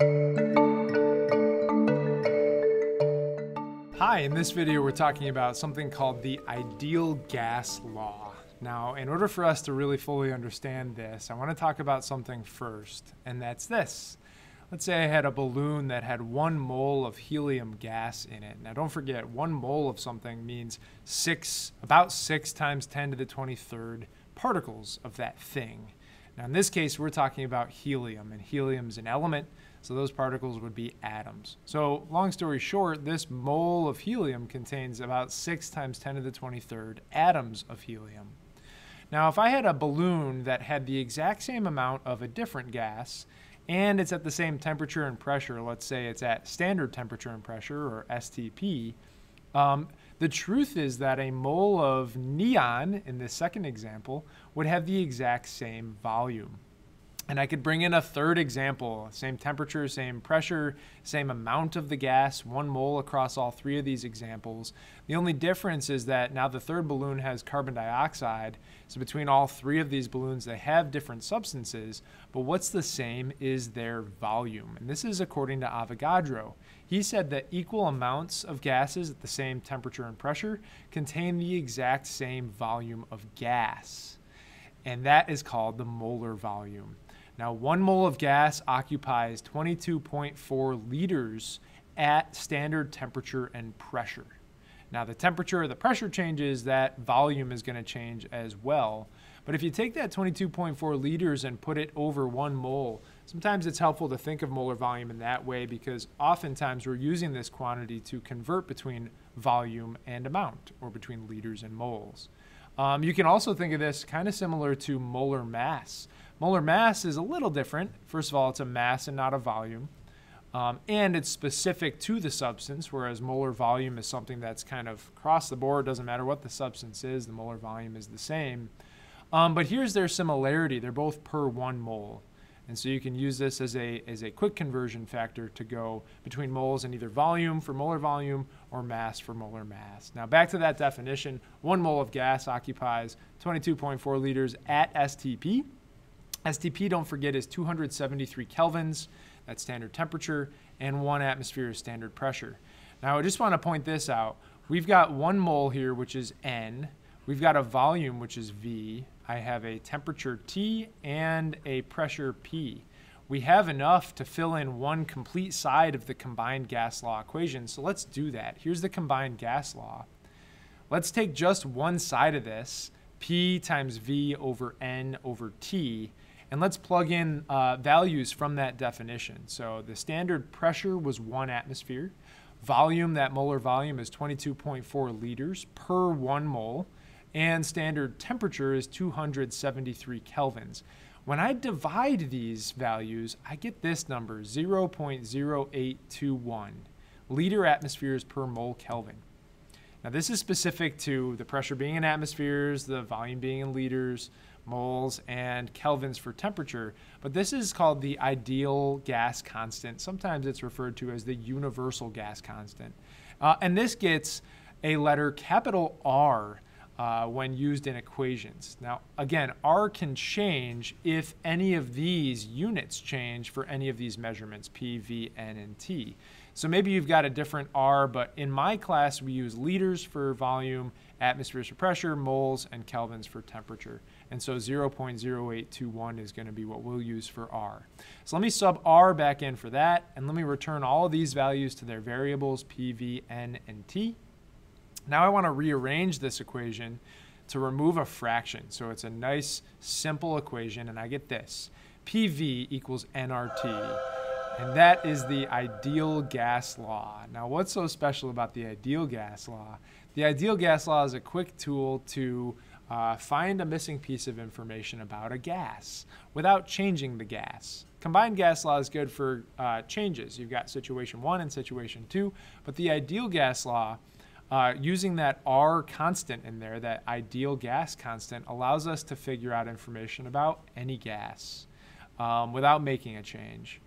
Hi, in this video we're talking about something called the ideal gas law. Now, in order for us to really fully understand this, I want to talk about something first, and that's this. Let's say I had a balloon that had one mole of helium gas in it. Now, don't forget, one mole of something means six, about six times 10 to the 23rd particles of that thing. Now, in this case, we're talking about helium, and helium is an element, so those particles would be atoms. So, long story short, this mole of helium contains about 6 times 10 to the 23rd atoms of helium. Now, if I had a balloon that had the exact same amount of a different gas, and it's at the same temperature and pressure, let's say it's at standard temperature and pressure, or STP, um, the truth is that a mole of neon, in the second example, would have the exact same volume. And I could bring in a third example, same temperature, same pressure, same amount of the gas, one mole across all three of these examples. The only difference is that now the third balloon has carbon dioxide. So between all three of these balloons, they have different substances, but what's the same is their volume. And this is according to Avogadro. He said that equal amounts of gases at the same temperature and pressure contain the exact same volume of gas. And that is called the molar volume. Now, one mole of gas occupies 22.4 liters at standard temperature and pressure. Now, the temperature or the pressure changes, that volume is going to change as well. But if you take that 22.4 liters and put it over one mole, sometimes it's helpful to think of molar volume in that way because oftentimes we're using this quantity to convert between volume and amount or between liters and moles. Um, you can also think of this kind of similar to molar mass. Molar mass is a little different. First of all, it's a mass and not a volume. Um, and it's specific to the substance, whereas molar volume is something that's kind of across the board, doesn't matter what the substance is, the molar volume is the same. Um, but here's their similarity they're both per one mole. And so you can use this as a, as a quick conversion factor to go between moles and either volume for molar volume or mass for molar mass. Now, back to that definition one mole of gas occupies 22.4 liters at STP. STP, don't forget, is 273 kelvins, that's standard temperature, and one atmosphere is standard pressure. Now, I just want to point this out. We've got one mole here, which is N. We've got a volume, which is V. I have a temperature T and a pressure P. We have enough to fill in one complete side of the combined gas law equation, so let's do that. Here's the combined gas law. Let's take just one side of this, P times V over N over T, and let's plug in uh, values from that definition. So the standard pressure was one atmosphere. Volume, that molar volume is 22.4 liters per one mole. And standard temperature is 273 kelvins. When I divide these values, I get this number, 0.0821 liter atmospheres per mole Kelvin. Now this is specific to the pressure being in atmospheres, the volume being in liters, moles, and kelvins for temperature. But this is called the ideal gas constant. Sometimes it's referred to as the universal gas constant. Uh, and this gets a letter capital R uh, when used in equations. Now, again, R can change if any of these units change for any of these measurements, P, V, N, and T. So maybe you've got a different R, but in my class, we use liters for volume, atmospheres for pressure, moles, and kelvins for temperature. And so 0.0821 is going to be what we'll use for R. So let me sub R back in for that, and let me return all of these values to their variables, P, V, N, and T. Now I want to rearrange this equation to remove a fraction. So it's a nice, simple equation, and I get this. PV equals nRT. And that is the ideal gas law. Now, what's so special about the ideal gas law? The ideal gas law is a quick tool to uh, find a missing piece of information about a gas without changing the gas. Combined gas law is good for uh, changes. You've got situation one and situation two, but the ideal gas law uh, using that R constant in there, that ideal gas constant, allows us to figure out information about any gas um, without making a change.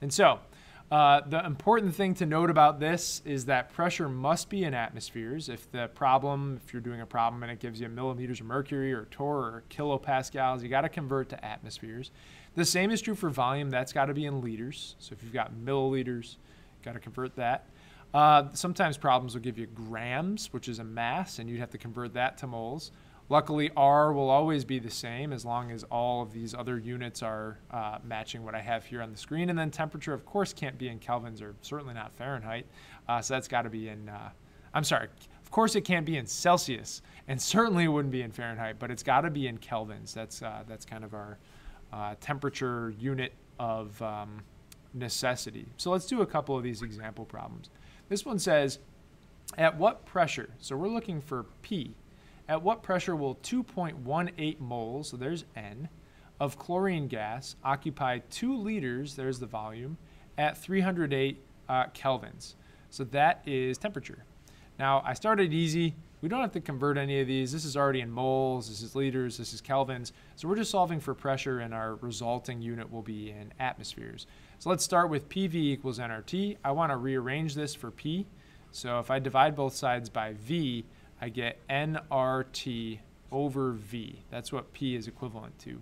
And so, Uh, the important thing to note about this is that pressure must be in atmospheres. If the problem, if you're doing a problem and it gives you millimeters of mercury or torr or kilopascals, you got to convert to atmospheres. The same is true for volume. That's got to be in liters. So if you've got milliliters, got to convert that. Uh, sometimes problems will give you grams, which is a mass, and you'd have to convert that to moles. Luckily, R will always be the same as long as all of these other units are uh, matching what I have here on the screen. And then temperature, of course, can't be in kelvins or certainly not Fahrenheit. Uh, so that's got to be in, uh, I'm sorry, of course it can't be in Celsius and certainly it wouldn't be in Fahrenheit, but it's got to be in kelvins. That's, uh, that's kind of our uh, temperature unit of um, necessity. So let's do a couple of these example problems. This one says, at what pressure, so we're looking for P, at what pressure will 2.18 moles, so there's N, of chlorine gas occupy 2 liters, there's the volume, at 308 uh, kelvins. So that is temperature. Now, I started easy. We don't have to convert any of these. This is already in moles, this is liters, this is kelvins. So we're just solving for pressure, and our resulting unit will be in atmospheres. So let's start with PV equals nRT. I want to rearrange this for P. So if I divide both sides by V, I get nRT over V. That's what P is equivalent to.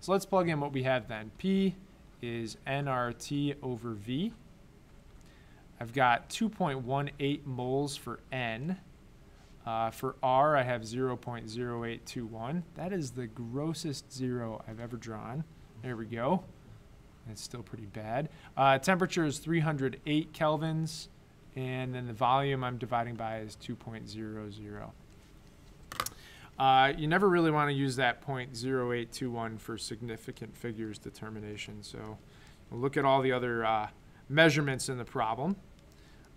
So let's plug in what we have then. P is nRT over V. I've got 2.18 moles for N. Uh, for R, I have 0.0821. That is the grossest zero I've ever drawn. There we go. It's still pretty bad. Uh, temperature is 308 kelvins. And then the volume I'm dividing by is 2.00. Uh, you never really want to use that 0.0821 for significant figures determination. So look at all the other uh, measurements in the problem.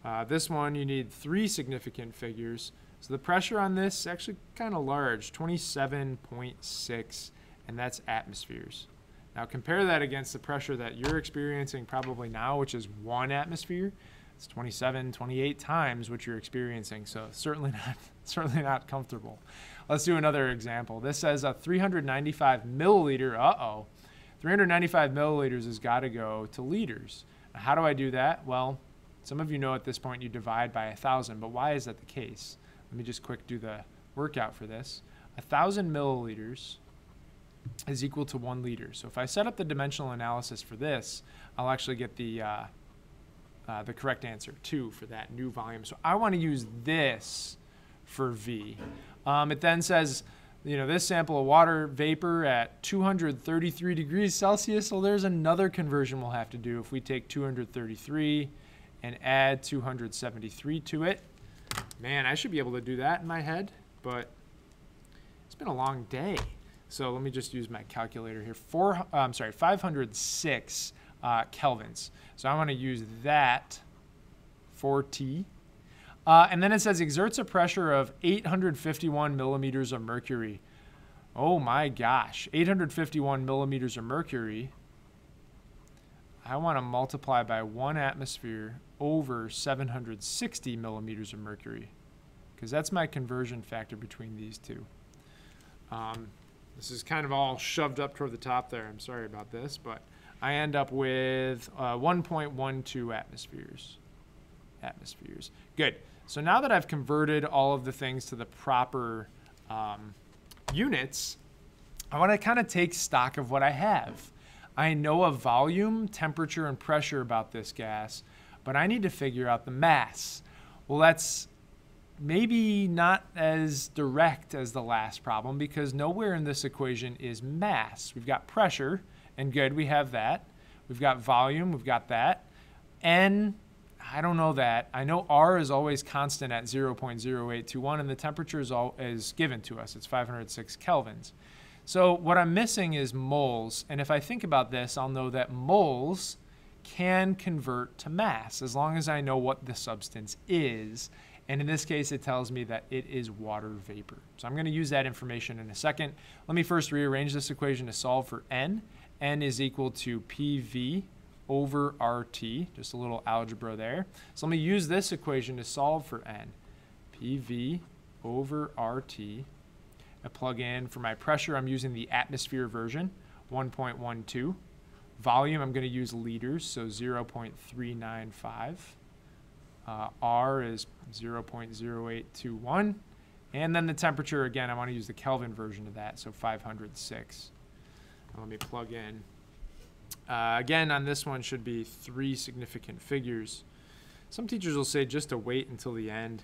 Uh, this one, you need three significant figures. So the pressure on this is actually kind of large, 27.6, and that's atmospheres. Now compare that against the pressure that you're experiencing probably now, which is one atmosphere. It's 27, 28 times what you're experiencing, so certainly not, certainly not comfortable. Let's do another example. This says a 395 milliliter, uh-oh, 395 milliliters has got to go to liters. How do I do that? Well, some of you know at this point you divide by a 1,000, but why is that the case? Let me just quick do the workout for this. A 1,000 milliliters is equal to one liter. So if I set up the dimensional analysis for this, I'll actually get the uh, uh, the correct answer, 2 for that new volume. So I want to use this for V. Um, it then says, you know, this sample of water vapor at 233 degrees Celsius. So there's another conversion we'll have to do if we take 233 and add 273 to it. Man, I should be able to do that in my head, but it's been a long day. So let me just use my calculator here. Four, I'm sorry, 506 uh, kelvins. So I want to use that for T. Uh, and then it says exerts a pressure of 851 millimeters of mercury. Oh my gosh, 851 millimeters of mercury. I want to multiply by one atmosphere over 760 millimeters of mercury because that's my conversion factor between these two. Um, this is kind of all shoved up toward the top there. I'm sorry about this, but I end up with uh, 1.12 atmospheres. Atmospheres. Good. So now that I've converted all of the things to the proper um, units, I want to kind of take stock of what I have. I know a volume, temperature, and pressure about this gas, but I need to figure out the mass. Well, that's maybe not as direct as the last problem because nowhere in this equation is mass. We've got pressure, and good, we have that. We've got volume, we've got that. N, I don't know that. I know R is always constant at 0.0821, and the temperature is, all, is given to us. It's 506 kelvins. So what I'm missing is moles, and if I think about this, I'll know that moles can convert to mass as long as I know what the substance is. And in this case, it tells me that it is water vapor. So I'm going to use that information in a second. Let me first rearrange this equation to solve for N. N is equal to PV over RT, just a little algebra there. So let me use this equation to solve for N. PV over RT. I plug in for my pressure, I'm using the atmosphere version, 1.12. Volume, I'm going to use liters, so 0.395. Uh, R is 0.0821. And then the temperature, again, I want to use the Kelvin version of that, so 506. Let me plug in. Uh, again, on this one should be three significant figures. Some teachers will say just to wait until the end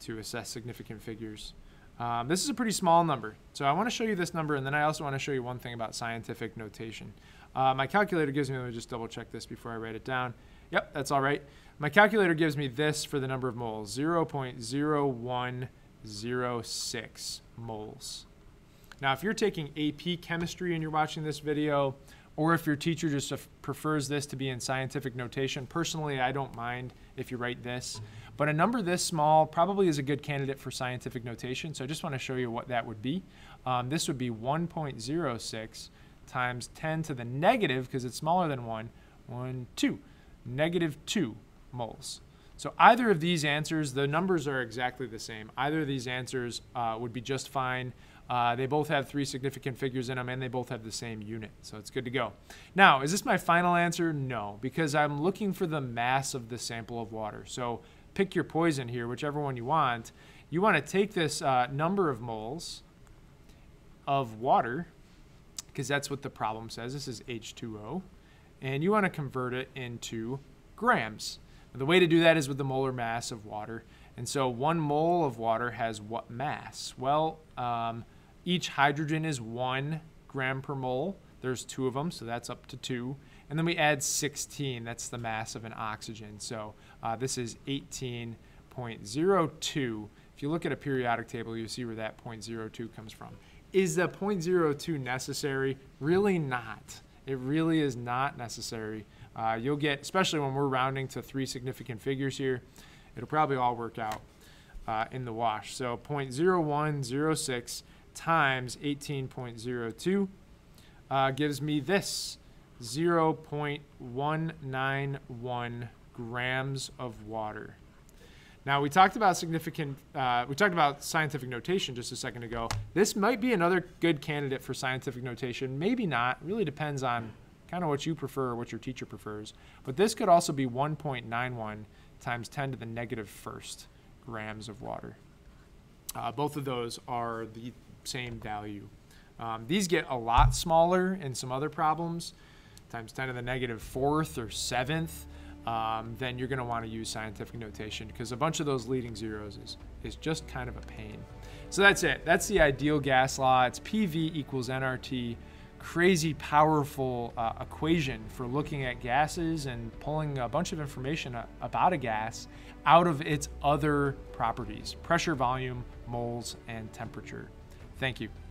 to assess significant figures. Um, this is a pretty small number. So I want to show you this number, and then I also want to show you one thing about scientific notation. Uh, my calculator gives me, let me just double check this before I write it down. Yep, that's all right. My calculator gives me this for the number of moles, 0.0106 moles. Now, if you're taking AP chemistry and you're watching this video, or if your teacher just prefers this to be in scientific notation, personally, I don't mind if you write this. But a number this small probably is a good candidate for scientific notation, so I just want to show you what that would be. Um, this would be 1.06 times 10 to the negative, because it's smaller than 1, 1, 2, negative 2 moles. So either of these answers, the numbers are exactly the same. Either of these answers uh, would be just fine. Uh, they both have three significant figures in them and they both have the same unit. So it's good to go. Now, is this my final answer? No, because I'm looking for the mass of the sample of water. So pick your poison here, whichever one you want. You want to take this uh, number of moles of water, because that's what the problem says. This is H2O. And you want to convert it into grams. The way to do that is with the molar mass of water. And so one mole of water has what mass? Well, um, each hydrogen is one gram per mole. There's two of them, so that's up to two. And then we add 16, that's the mass of an oxygen. So uh, this is 18.02. If you look at a periodic table, you see where that 0.02 comes from. Is the 0.02 necessary? Really not. It really is not necessary. Uh, you'll get, especially when we're rounding to three significant figures here, it'll probably all work out uh, in the wash. So 0.0106 times 18.02 uh, gives me this 0.191 grams of water. Now we talked about significant, uh, we talked about scientific notation just a second ago. This might be another good candidate for scientific notation, maybe not, really depends on kind of what you prefer or what your teacher prefers. But this could also be 1.91 times 10 to the negative first grams of water. Uh, both of those are the same value. Um, these get a lot smaller in some other problems, times 10 to the negative fourth or seventh. Um, then you're going to want to use scientific notation because a bunch of those leading zeros is, is just kind of a pain. So that's it. That's the ideal gas law. It's PV equals nRT crazy powerful uh, equation for looking at gases and pulling a bunch of information about a gas out of its other properties pressure, volume, moles, and temperature. Thank you.